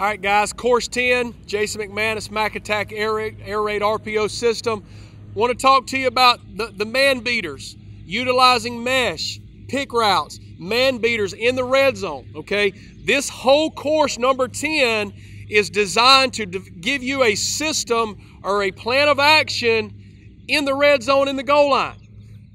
All right, guys, course 10, Jason McManus, Mac Attack Air, Air Raid RPO system. Want to talk to you about the, the man beaters, utilizing mesh, pick routes, man beaters in the red zone, okay? This whole course, number 10, is designed to give you a system or a plan of action in the red zone in the goal line.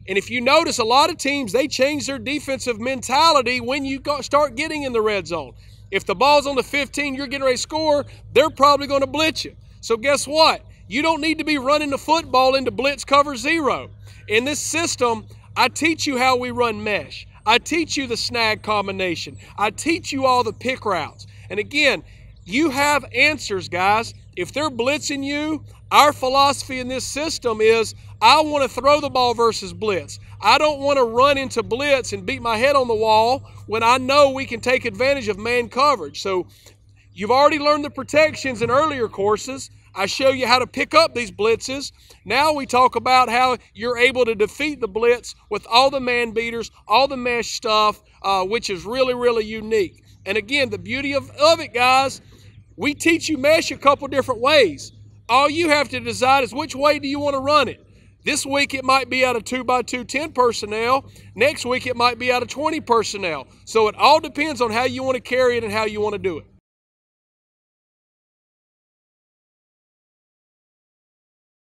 And if you notice, a lot of teams, they change their defensive mentality when you start getting in the red zone. If the ball's on the 15, you're getting ready to score, they're probably going to blitz you. So guess what? You don't need to be running the football into blitz cover zero. In this system, I teach you how we run mesh. I teach you the snag combination. I teach you all the pick routes. And again, you have answers, guys. If they're blitzing you, our philosophy in this system is I want to throw the ball versus blitz. I don't want to run into blitz and beat my head on the wall when I know we can take advantage of man coverage. So you've already learned the protections in earlier courses. I show you how to pick up these blitzes. Now we talk about how you're able to defeat the blitz with all the man beaters, all the mesh stuff, uh, which is really, really unique. And again, the beauty of, of it, guys, we teach you mesh a couple different ways. All you have to decide is which way do you want to run it. This week it might be out of 2 by 2 10 personnel. Next week it might be out of 20 personnel. So it all depends on how you want to carry it and how you want to do it.